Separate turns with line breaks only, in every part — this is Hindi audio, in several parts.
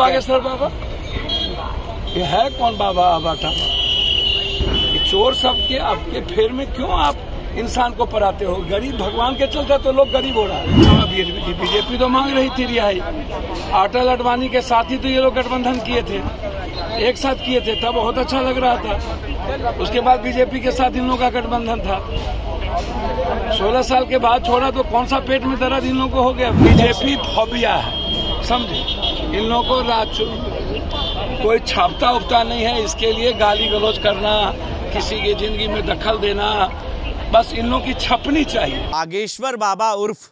बागेश्वर बाबा? ये है कौन बाबा बाटा ये चोर सबके आपके फेर में क्यों आप इंसान को पराते हो? गरीब भगवान के चलते तो लोग गरीब हो रहा है। बीजेपी तो मांग रही थी रिहाई। अटल अडवाणी के साथ ही तो ये लोग गठबंधन किए थे। एक साथ किए थे तब बहुत अच्छा लग रहा था। उसके बाद बीजेपी के साथ इन लोगों का गठबंधन था। सोलह साल के बाद छोड़ा तो कौन सा पेट में दर्द इन लोगों को हो गया? बीजेपी फोबिया है। समझे? इन लोगों को राज कोई छापता उपता नहीं है, इसके लिए गाली गलौज करना, किसी की ज़िंदगी में दखल देना, बस इन लोगों की छपनी चाहिए।
बागेश्वर बाबा उर्फ़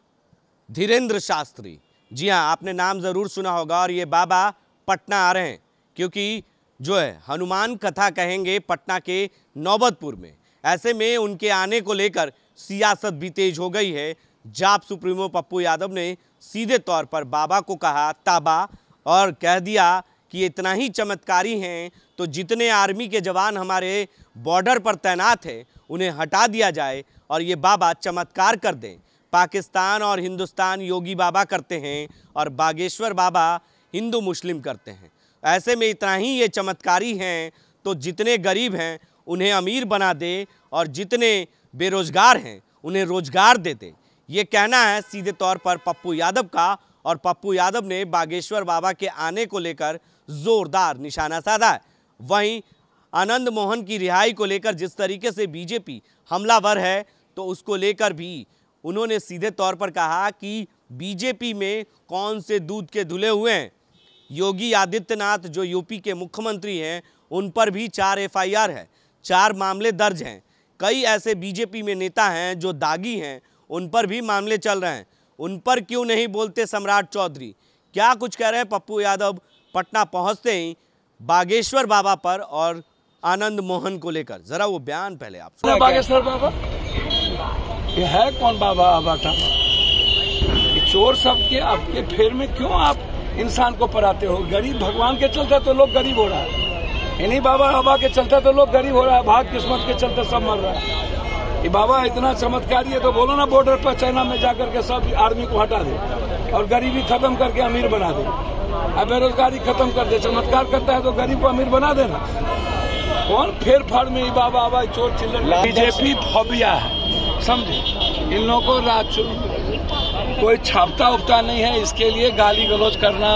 धीरेन्द्र शास्त्री। जी हाँ आपने नाम ज़रूर सुना होगा और ये बाबा पटना आ रहे हैं, क्योंकि जो है, हनुमान कथा कहेंगे पटना के नौबतपुर में। ऐसे में उनके आने को लेकर सियासत भी तेज हो गई है जाप सुप्रीमो पप्पू यादव ने सीधे तौर पर बाबा को कहा, ताबा, और कह दिया कि इतना ही चमत्कारी हैं तो जितने आर्मी के जवान हमारे बॉर्डर पर तैनात हैं, उन्हें हटा दिया जाए और ये बाबा चमत्कार कर दें। पाकिस्तान और हिंदुस्तान योगी बाबा करते हैं और बागेश्वर बाबा हिंदू मुस्लिम करते हैं। ऐसे में इतना ही ये चमत्कारी हैं तो जितने गरीब हैं, उन्हें अमीर बना दे और जितने बेरोजगार हैं, उन्हें रोज़गार दे दे। ये कहना है सीधे तौर पर पप्पू यादव का, और पप्पू यादव ने बागेश्वर बाबा के आने को लेकर जोरदार निशाना साधा है। वहीं आनंद मोहन की रिहाई को लेकर जिस तरीके से बीजेपी हमलावर है तो उसको लेकर भी उन्होंने सीधे तौर पर कहा कि बीजेपी में कौन से दूध के धुले हुए हैं? योगी आदित्यनाथ, जो यूपी के मुख्यमंत्री हैं, उन पर भी चार एफआईआर है, चार मामले दर्ज हैं। कई ऐसे बीजेपी में नेता हैं जो दागी हैं उन पर भी मामले चल रहे हैं। उन पर क्यों नहीं बोलते सम्राट चौधरी? क्या कुछ कह रहे हैं पप्पू यादव? पटना पहुँचते ही बागेश्वर बाबा पर और आनंद मोहन को लेकर। जरा वो बयान पहले आप
बागेश्वर बाबा? ये है कौन बाबा बाटा चोर सबके, आपके फेर में क्यों आप इंसान को पराते हो? गरीब भगवान के चलते तो लोग गरीब हो रहा है। इन्हीं बाबा बाबा के चलते तो लोग गरीब हो रहा है। भाग किस्मत के चलते सब मर रहा है। ये बाबा, इतना चमत्कारी है तो बोलो ना बॉर्डर पर चाइना में जाकर के सब आर्मी को हटा दे और गरीबी खत्म करके अमीर बना दे। और बेरोजगारी खत्म कर दे, चमत्कार करता है तो गरीब को अमीर बना देना कौन फेर फाड़ में बाबा बाबा चोर चिल्लर बीजेपी फोबिया है, समझे? इन लोगों को राज कोई छापता उपता नहीं है, इसके लिए गाली गलौज करना,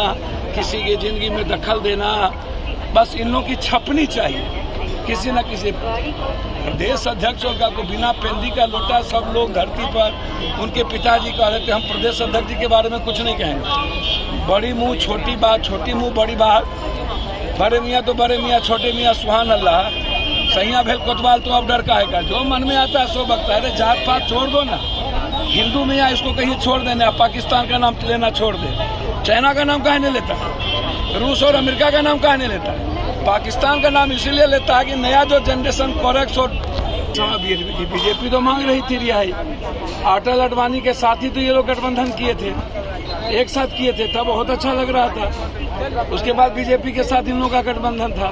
किसी की ज़िंदगी में दखल देना, बस इन लोगों की छपनी चाहिए। किसी न किसी प्रदेश अध्यक्ष होगा को बिना पेंदी का लोटा सब लोग धरती पर उनके पिताजी कह रहे थे, हम प्रदेश अध्यक्ष जी के बारे में कुछ नहीं कहेंगे। बड़ी मुँह, छोटी बात, छोटी मुँह, बड़ी बात। बड़े मियाँ तो बड़े मियाँ, छोटे मियाँ, सुहान अल्लाह। सैया भेल कोतवाल तो अब डर का है का? जो मन में आता है, सो बकता है। अरे जात पात छोड़ दो ना। हिंदू मियाँ इसको कहीं छोड़ देना पाकिस्तान का नाम लेना छोड़ दे। चाइना का नाम कहा नहीं लेता? रूस और अमेरिका का नाम कहा नहीं लेता? पाकिस्तान का नाम इसीलिए लेता है कि नया जो जनरेशन कोरेक्स और बीजेपी तो मांग रही थी रिहाई। अटल अडवाणी के साथ ही तो ये लोग गठबंधन किए थे। एक साथ किए थे, तब बहुत अच्छा लग रहा था। उसके बाद बीजेपी के साथ इन लोगों का गठबंधन था।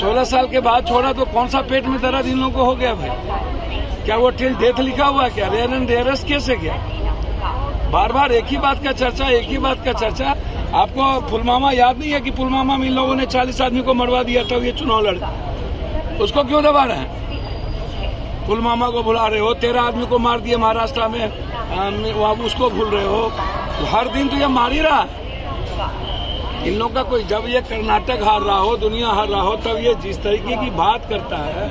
सोलह साल के बाद छोड़ा तो कौन सा पेट में दर्द इन लोगों को हो गया भाई? क्या वो टिल डेथ लिखा हुआ क्या? रेयर एंड रेयरस कैसे क्या? बार बार एक ही बात का चर्चा, एक ही बात का चर्चा। आपको पुलवामा याद नहीं है कि पुलवामा में इन लोगों ने 40 आदमी को मरवा दिया था ये चुनाव लड़े उसको क्यों दबा रहे हैं? पुलवामा को भुला रहे हो, तेरह आदमी को मार दिया महाराष्ट्र में वहाँ उसको भूल रहे हो। तो हर दिन तो ये मार ही रहा इन लोगों का कोई जब ये कर्नाटक हार रहा हो, दुनिया हार रहा हो, तब ये जिस तरीके की बात करता है,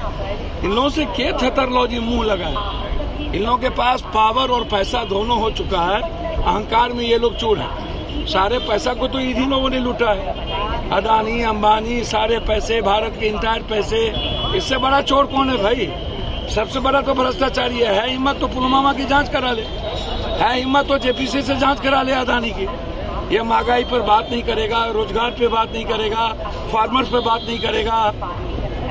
इन लोगों से के थतरलॉजी मुँह लगा है इन लोगों के पास पावर और पैसा दोनों हो चुका है, अहंकार में ये लोग चूर हैं। सारे पैसा को तो इन्हीं लोगों ने लूटा है। अदानी अंबानी सारे पैसे भारत के इंटायर पैसे। इससे बड़ा चोर कौन है भाई? सबसे बड़ा तो भ्रष्टाचारी है, हिम्मत तो पुलवामा की जाँच करा ले। है हिम्मत तो जेपीसी से जाँच करा ले अदानी की। ये महँगाई पर बात नहीं करेगा रोज़गार पे बात नहीं करेगा फार्मर्स पे बात नहीं करेगा।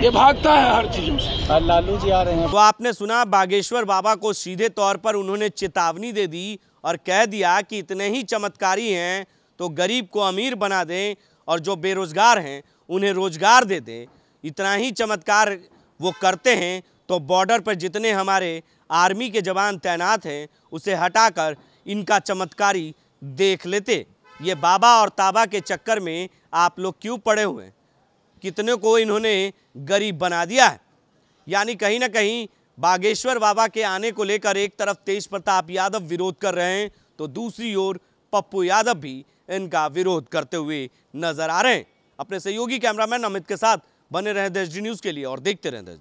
ये भागता है हर चीज़ों से।
लालू जी आ रहे हैं।
तो आपने सुना बागेश्वर बाबा को सीधे तौर पर उन्होंने चेतावनी दे दी और कह दिया कि इतने ही चमत्कारी हैं तो गरीब को अमीर बना दें और जो बेरोजगार हैं उन्हें रोज़गार दे दें। इतना ही चमत्कार वो करते हैं तो बॉर्डर पर जितने हमारे आर्मी के जवान तैनात हैं उसे हटाकर इनका चमत्कारी देख लेते। ये बाबा और ताबा के चक्कर में आप लोग क्यों पड़े हुए हैं? कितने को इन्होंने गरीब बना दिया है। यानी कहीं ना कहीं बागेश्वर बाबा के आने को लेकर एक तरफ़ तेज प्रताप यादव विरोध कर रहे हैं तो दूसरी ओर पप्पू यादव भी इनका विरोध करते हुए नज़र आ रहे हैं। अपने सहयोगी कैमरामैन अमित के साथ बने रहें देश न्यूज़ के लिए, और देखते रहें देश